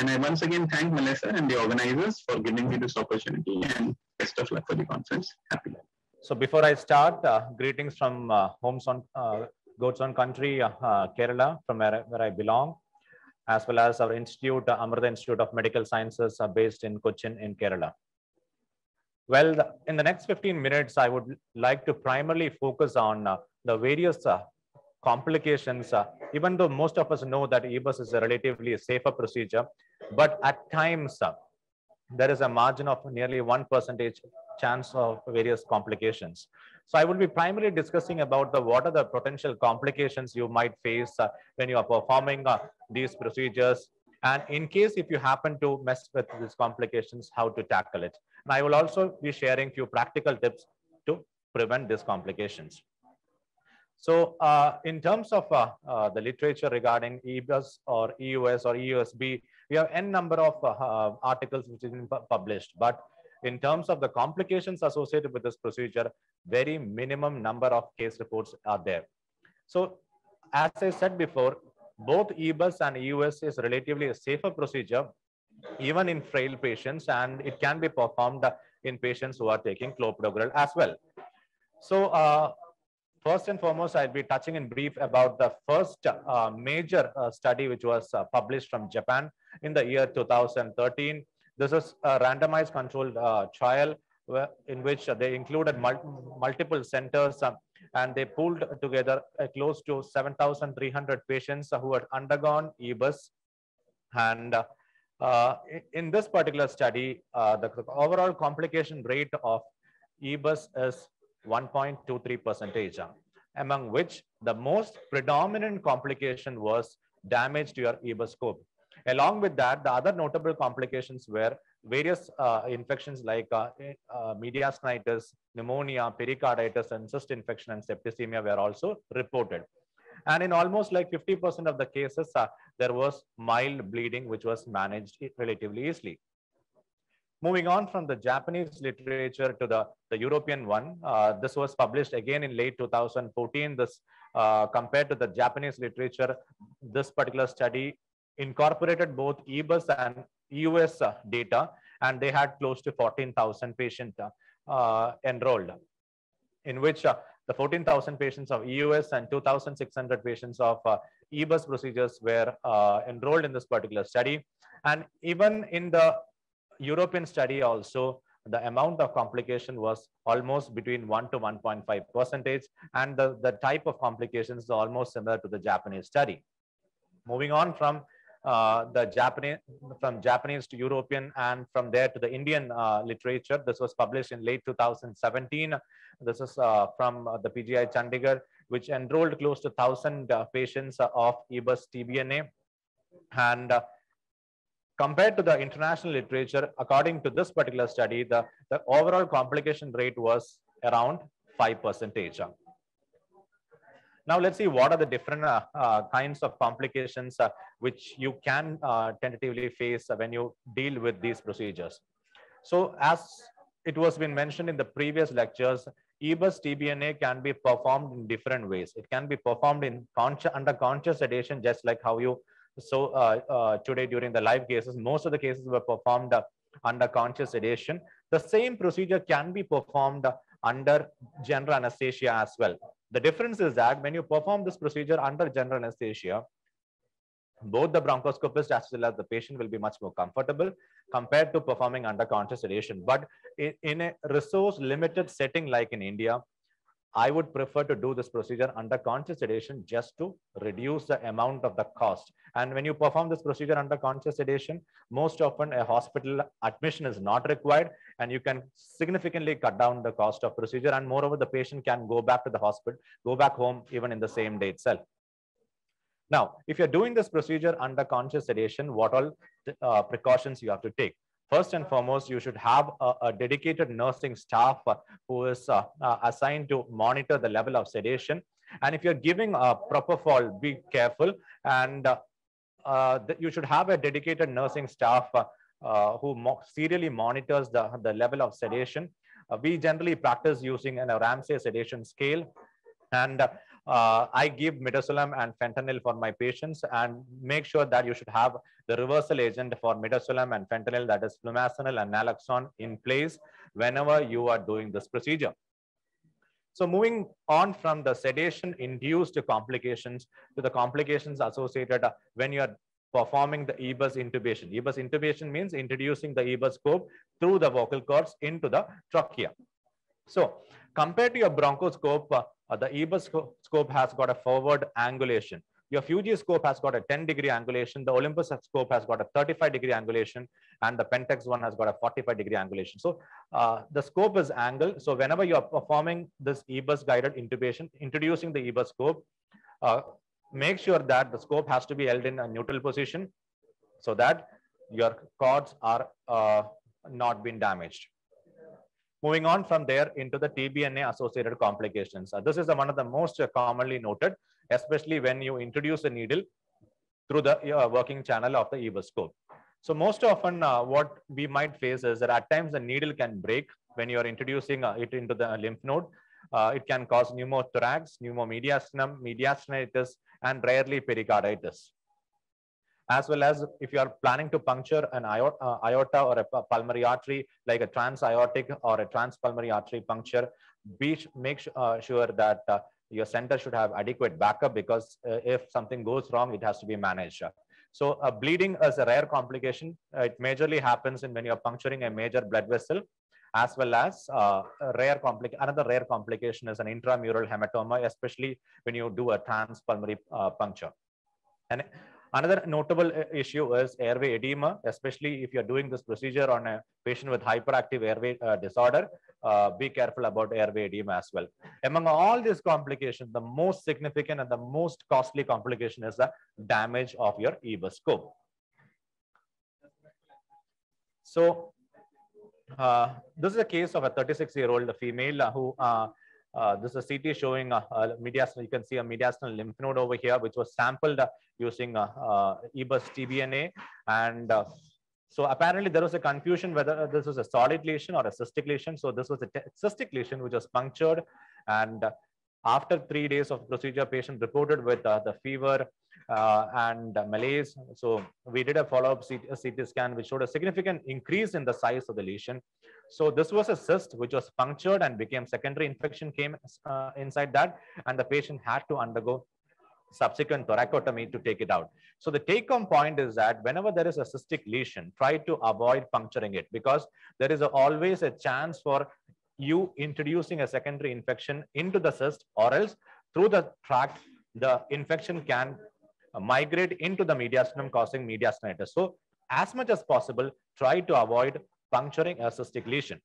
And I once again thank Melissa and the organizers for giving me this opportunity and best of luck for the conference. Happy So before I start, uh, greetings from uh, homes on uh, God's Own Country, uh, uh, Kerala, from where, where I belong, as well as our institute, uh, Amrita Institute of Medical Sciences, uh, based in Cochin in Kerala. Well, the- in the next 15 minutes, I would like to primarily focus on the various complications, even though most of us know that EBUS is a relatively safer procedure, but at times uh, there is a margin of nearly one percentage chance of various complications. So I will be primarily discussing about the what are the potential complications you might face uh, when you are performing uh, these procedures. And in case if you happen to mess with these complications, how to tackle it. And I will also be sharing few practical tips to prevent these complications. So uh, in terms of uh, uh, the literature regarding EBUS or EUS or EUSB, we have n number of uh, uh, articles which have been published. But in terms of the complications associated with this procedure, very minimum number of case reports are there. So as I said before, both EBUS and EUS is relatively a safer procedure, even in frail patients, and it can be performed in patients who are taking clopidogrel as well. So uh, first and foremost, I'll be touching in brief about the first uh, major uh, study which was uh, published from Japan in the year 2013. This is a randomized controlled uh, trial in which they included mul- multiple centers uh, and they pooled together uh, close to 7,300 patients who had undergone EBUS. And uh, uh, in this particular study, uh, the overall complication rate of EBUS is 1.23 percentage, uh, among which the most predominant complication was damage to your EBUS scope. Along with that, the other notable complications were various uh, infections like uh, eh, uh, mediastinitis, pneumonia, pericarditis, and cyst infection and septicemia were also reported. And in almost like 50% of the cases, uh, there was mild bleeding, which was managed relatively easily. Moving on from the Japanese literature to the, the European one, uh, this was published again in late 2014. This uh, compared to the Japanese literature, this particular study incorporated both EBUS and EUS uh, data, and they had close to 14,000 patients uh, uh, enrolled, in which uh, the 14,000 patients of EUS and 2,600 patients of uh, EBUS procedures were uh, enrolled in this particular study. And even in the European study also, the amount of complication was almost between 1 to 1.5 percentage, and the, the type of complications is almost similar to the Japanese study. Moving on from the Japanese, from Japanese to European, and from there to the Indian uh, literature. This was published in late 2017. This is uh, from uh, the PGI Chandigarh, which enrolled close to 1,000 uh, patients uh, of EBUS TBNA. And uh, compared to the international literature, according to this particular study, the, the overall complication rate was around 5 percentage. Now let's see what are the different uh, uh, kinds of complications uh, which you can uh, tentatively face when you deal with these procedures. So as it was been mentioned in the previous lectures, EBUS TBNA can be performed in different ways. It can be performed in conscious, under conscious sedation, just like how you so uh, uh, today during the live cases, most of the cases were performed under conscious sedation. The same procedure can be performed under general anesthesia as well. The difference is that when you perform this procedure under general anesthesia, both the bronchoscopist as well as the patient will be much more comfortable compared to performing under conscious sedation. But in, a resource limited setting like in India, I would prefer to do this procedure under conscious sedation just to reduce the amount of the cost. And when you perform this procedure under conscious sedation, most often a hospital admission is not required and you can significantly cut down the cost of procedure. And moreover, the patient can go back to the hospital, go back home even in the same day itself. Now, if you're doing this procedure under conscious sedation, what all uh, precautions you have to take? First and foremost, you should have a, a dedicated nursing staff uh, who is uh, uh, assigned to monitor the level of sedation. And if you're giving a propofol, be careful. And you should have a dedicated nursing staff who mo serially monitors the, the level of sedation. We generally practice using an Ramsay sedation scale. And uh, uh, I give midazolam and fentanyl for my patients and make sure that you should have the reversal agent for midazolam and fentanyl, that is flumazenil and naloxone in place whenever you are doing this procedure. So moving on from the sedation induced complications to the complications associated when you are performing the EBUS intubation. EBUS intubation means introducing the EBUS scope through the vocal cords into the trachea. So compared to your bronchoscope, uh, the EBUS scope has got a forward angulation. Your Fuji scope has got a 10 degree angulation. The Olympus scope has got a 35 degree angulation and the Pentax one has got a 45 degree angulation. So uh, the scope is angled. So whenever you are performing this EBUS guided intubation, introducing the EBUS scope, uh, make sure that the scope has to be held in a neutral position so that your cords are uh, not been damaged. Moving on from there into the TBNA associated complications. Uh, this is the, one of the most uh, commonly noted, especially when you introduce a needle through the uh, working channel of the EBUS scope. So most often uh, what we might face is that at times the needle can break when you are introducing uh, it into the lymph node. Uh, it can cause pneumothorax, pneumomediastinum, mediastinitis, and rarely pericarditis as well as if you are planning to puncture an aorta, uh, or a pulmonary artery, like a transaortic or a transpulmonary artery puncture, be make uh, sure that uh, your center should have adequate backup because if something goes wrong, it has to be managed. So bleeding is a rare complication. It majorly happens in when you're puncturing a major blood vessel as well as uh, rare complic another rare complication is an intramural hematoma, especially when you do a transpulmonary uh, puncture. And Another notable uh, issue is airway edema, especially if you're doing this procedure on a patient with hyperactive airway uh, disorder. Uh, be careful about airway edema as well. Among all these complications, the most significant and the most costly complication is the damage of your EBUS scope. So uh, this is a case of a 36 year old female who uh, uh, this is a CT showing a, a mediastinal. You can see a mediastinal lymph node over here, which was sampled uh, using uh, uh EBUS TBNA. And uh, so apparently there was a confusion whether this was a solid lesion or a cystic lesion. So this was a cystic lesion which was punctured. And after three days of procedure, patient reported with the fever and malaise. So we did a follow-up CT, CT scan, which showed a significant increase in the size of the lesion. So this was a cyst which was punctured and became secondary infection came uh, inside that and the patient had to undergo subsequent thoracotomy to take it out. So the take home point is that whenever there is a cystic lesion, try to avoid puncturing it because there is a, always a chance for you introducing a secondary infection into the cyst or else through the tract, the infection can migrate into the mediastinum causing mediastinitis. So as much as possible, try to avoid puncturing a cystic lesion.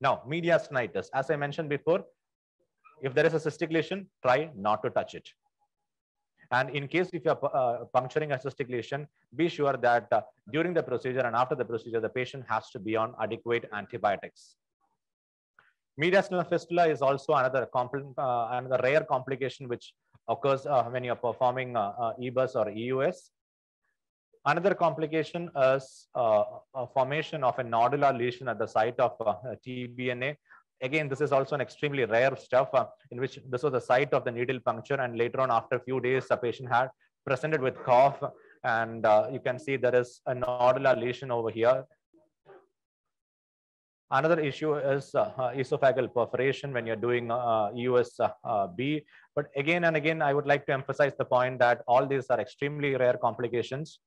Now, mediastinitis, as I mentioned before, if there is a cystic lesion, try not to touch it. And in case if you're uh, puncturing a cystic lesion, be sure that uh, during the procedure and after the procedure, the patient has to be on adequate antibiotics. Mediastinal fistula is also another, uh, another rare complication which occurs uh, when you're performing uh, uh, EBUS or EUS. Another complication is uh, a formation of a nodular lesion at the site of uh, TBNA. Again, this is also an extremely rare stuff uh, in which this was the site of the needle puncture and later on after a few days, the patient had presented with cough and you can see there is a nodular lesion over here. Another issue is uh, uh, esophageal perforation when you're doing uh, EUSB. But again and again, I would like to emphasize the point that all these are extremely rare complications.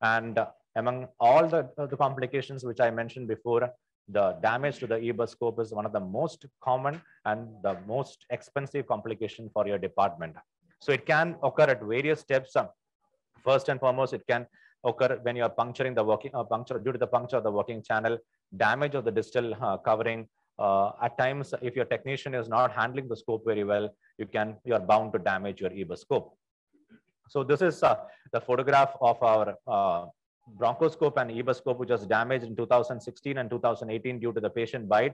And among all the, the complications which I mentioned before, the damage to the EBUS scope is one of the most common and the most expensive complication for your department. So it can occur at various steps. First and foremost, it can occur when you are puncturing the working uh, puncture due to the puncture of the working channel, damage of the distal uh, covering. Uh, at times, if your technician is not handling the scope very well, you can you are bound to damage your EBUS scope. So this is uh, the photograph of our bronchoscope and EBUS scope, which was damaged in 2016 and 2018 due to the patient bite.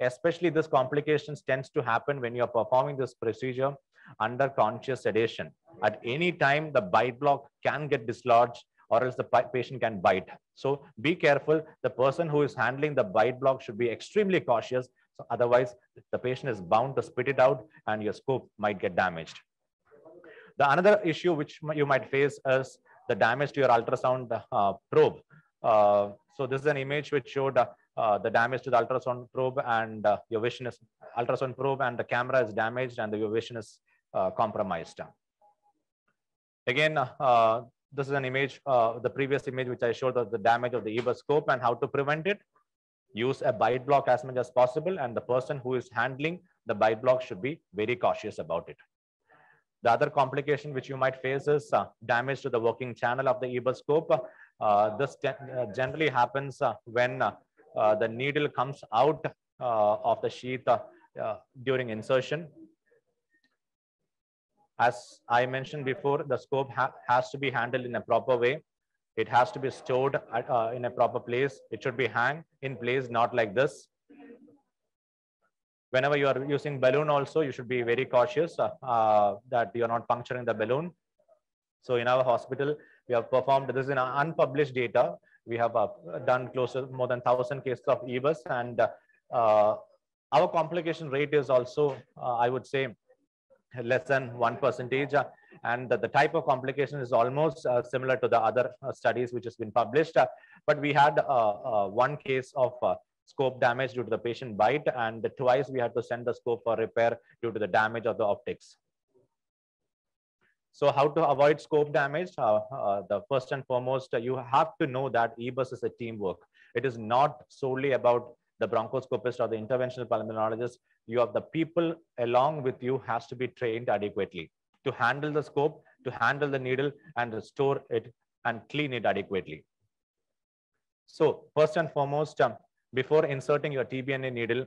Especially this complications tends to happen when you're performing this procedure under conscious sedation. At any time, the bite block can get dislodged or else the patient can bite. So be careful. The person who is handling the bite block should be extremely cautious So otherwise, the patient is bound to spit it out and your scope might get damaged. The another issue which you might face is the damage to your ultrasound uh, probe. Uh, so this is an image which showed uh, the damage to the ultrasound probe and uh, your vision is ultrasound probe and the camera is damaged and the, your vision is uh, compromised. Again, uh, this is an image, uh, the previous image which I showed of the damage of the EBUS scope and how to prevent it. Use a bite block as much as possible and the person who is handling the bite block should be very cautious about it. The other complication which you might face is uh, damage to the working channel of the EBUS scope. Uh, this uh, generally happens uh, when the needle comes out of the sheath during insertion as I mentioned before, the scope ha has to be handled in a proper way. It has to be stored at, uh, in a proper place. It should be hang in place, not like this. Whenever you are using balloon also, you should be very cautious uh, uh, that you're not puncturing the balloon. So in our hospital, we have performed, this is in unpublished data. We have uh, done close to more than 1,000 cases of EBUS and uh, our complication rate is also, uh, I would say, less than one percentage uh, and the, type of complication is almost uh, similar to the other uh, studies which has been published but we had one case of scope damage due to the patient bite and twice we had to send the scope for repair due to the damage of the optics so how to avoid scope damage? Uh, uh, the first and foremost, uh, you have to know that EBUS is a teamwork. It is not solely about the bronchoscopist or the interventional pulmonologist you have the people along with you has to be trained adequately to handle the scope, to handle the needle and restore it and clean it adequately. So first and foremost, um, before inserting your TBNA needle,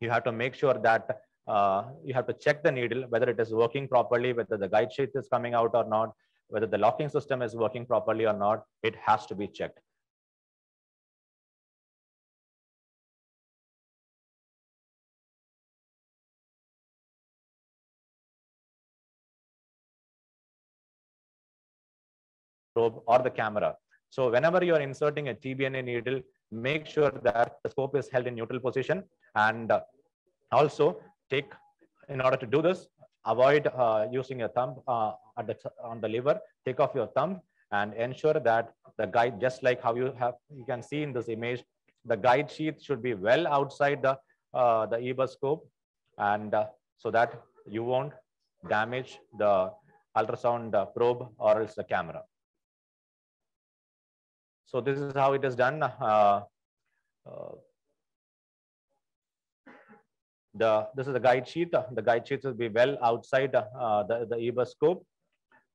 you have to make sure that uh, you have to check the needle, whether it is working properly, whether the guide sheath is coming out or not, whether the locking system is working properly or not, it has to be checked. Probe or the camera. So whenever you are inserting a TBNA needle, make sure that the scope is held in neutral position and uh, also take, in order to do this, avoid uh, using your thumb uh, the, on the lever, take off your thumb and ensure that the guide, just like how you have, you can see in this image, the guide sheath should be well outside the, uh, the EBUS scope and uh, so that you won't damage the ultrasound uh, probe or else the camera. So this is how it is done. Uh, uh, the this is the guide sheath. The guide sheath will be well outside uh, the the EBUS scope,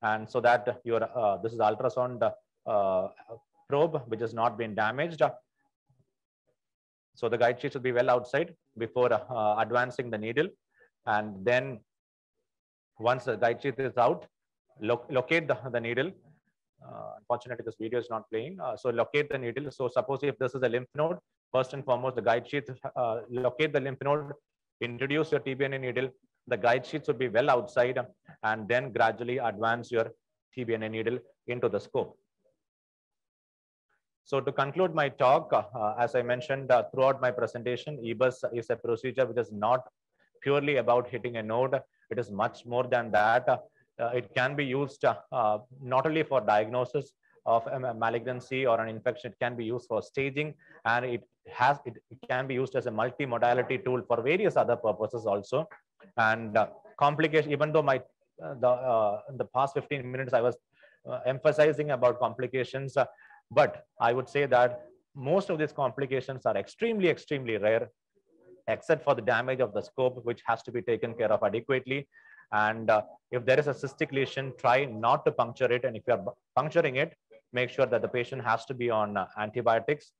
and so that your uh, this is ultrasound uh, probe which has not been damaged. So the guide sheath should be well outside before uh, advancing the needle, and then once the guide sheath is out, lo locate the, the needle uh, unfortunately, this video is not playing. Uh, so locate the needle. So suppose if this is a lymph node, first and foremost, the guide sheath, uh, locate the lymph node, introduce your TBNA needle. The guide sheath should be well outside and then gradually advance your TBNA needle into the scope. So to conclude my talk, uh, as I mentioned uh, throughout my presentation, EBUS is a procedure which is not purely about hitting a node. It is much more than that uh, it can be used uh, uh, not only for diagnosis of a malignancy or an infection, it can be used for staging and it has it, can be used as a multi-modality tool for various other purposes also. And uh, complication, even though my uh, the uh, in the past 15 minutes I was emphasizing about complications, but I would say that most of these complications are extremely, extremely rare, except for the damage of the scope, which has to be taken care of adequately. And uh, if there is a cystic lesion, try not to puncture it. And if you're puncturing it, make sure that the patient has to be on uh, antibiotics.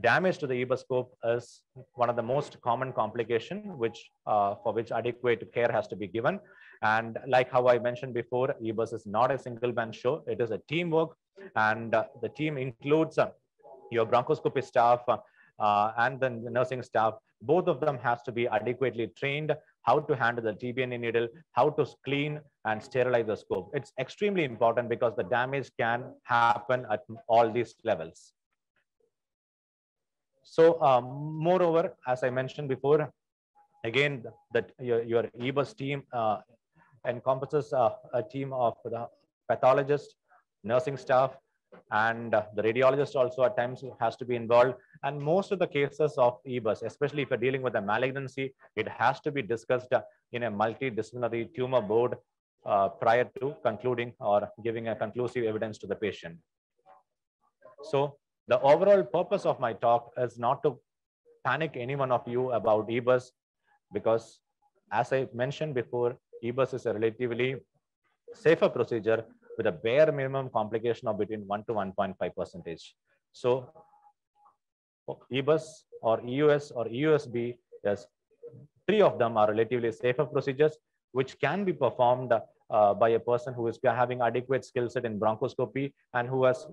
Damage to the EBUS scope is one of the most common complication, which uh, for which adequate care has to be given. And like how I mentioned before, EBUS is not a single man show. It is a teamwork, and uh, the team includes uh, your bronchoscopy staff uh, and the nursing staff. Both of them has to be adequately trained how to handle the TBNA needle, how to clean and sterilize the scope. It's extremely important because the damage can happen at all these levels. So um, moreover, as I mentioned before, again, that your, your EBUS team uh, encompasses uh, a team of the pathologist, nursing staff, and uh, the radiologist also at times has to be involved. And most of the cases of EBUS, especially if you're dealing with a malignancy, it has to be discussed uh, in a multidisciplinary tumor board uh, prior to concluding or giving a conclusive evidence to the patient. So the overall purpose of my talk is not to panic any one of you about EBUS because as I mentioned before, EBUS is a relatively safer procedure with a bare minimum complication of between 1 to 1.5 percentage. So EBUS or EUS or EUSB, yes, three of them are relatively safer procedures which can be performed uh, by a person who is having adequate skill set in bronchoscopy and who has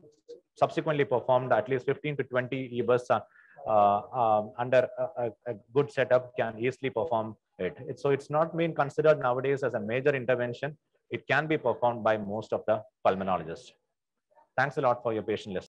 subsequently performed at least 15 to 20 EBUS uh, uh, um, under a, a, good setup can easily perform it. it. So it's not being considered nowadays as a major intervention. It can be performed by most of the pulmonologists. Thanks a lot for your patient listening.